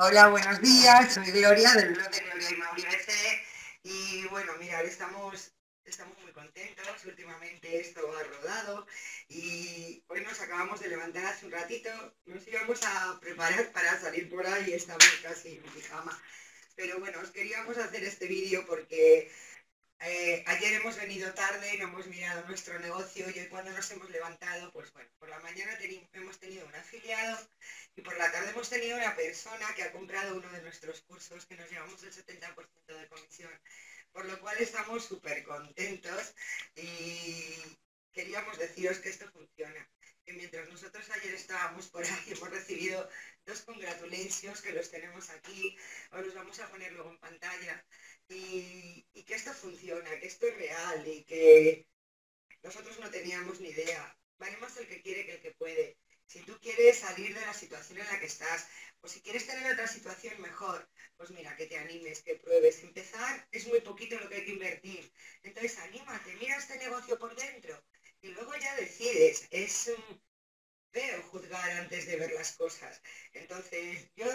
Hola, buenos días. Soy Gloria del blog de Gloria y Mauri BC. Y bueno, mirad, estamos, estamos muy contentos. Últimamente esto ha rodado y hoy nos acabamos de levantar hace un ratito. Nos íbamos a preparar para salir por ahí. Estamos casi en pijama. Pero bueno, os queríamos hacer este vídeo porque eh, ayer hemos venido tarde, no hemos mirado nuestro negocio y hoy cuando nos hemos levantado, pues bueno, por la mañana hemos tenido un afiliado y por la tarde hemos tenido una persona que ha comprado uno de nuestros cursos que nos llevamos el 70% de comisión, por lo cual estamos súper contentos y queríamos deciros que esto funciona. Que mientras nosotros ayer estábamos por ahí, hemos recibido dos congratulations que los tenemos aquí, os los vamos a poner luego en pantalla, y, que esto funciona, que esto es real y que nosotros no teníamos ni idea. Vale más el que quiere que el que puede. Si tú salir de la situación en la que estás, o si quieres tener otra situación mejor, pues mira, que te animes, que pruebes. Empezar es muy poquito lo que hay que invertir. Entonces anímate, mira este negocio por dentro y luego ya decides. Es feo juzgar antes de ver las cosas. Entonces yo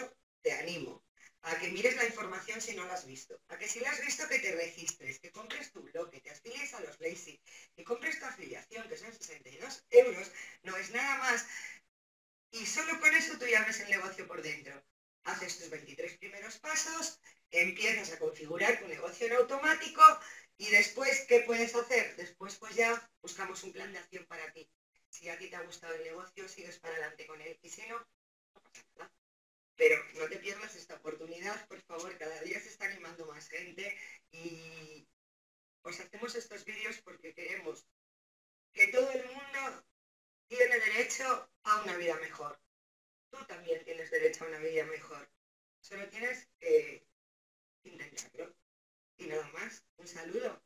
te animo a que mires la información si no la has visto, a que si la has visto que te registres, que compres tu blog, que te afilies a los Lazy, que compres tu afiliación, que son 62 euros, no es nada más y solo con eso tú ya el negocio por dentro. Haces tus 23 primeros pasos, empiezas a configurar tu negocio en automático y después, ¿qué puedes hacer? Después pues ya buscamos un plan de acción para ti. Si a ti te ha gustado el negocio, sigues para adelante con él y si no, no pasa nada. Pero no te pierdas esta oportunidad, por favor, cada día se está animando más gente y os hacemos estos vídeos porque queremos que todo el mundo tiene derecho una vida mejor. Tú también tienes derecho a una vida mejor. Solo tienes que intentarlo. Y nada más. Un saludo.